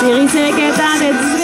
Série sélecta de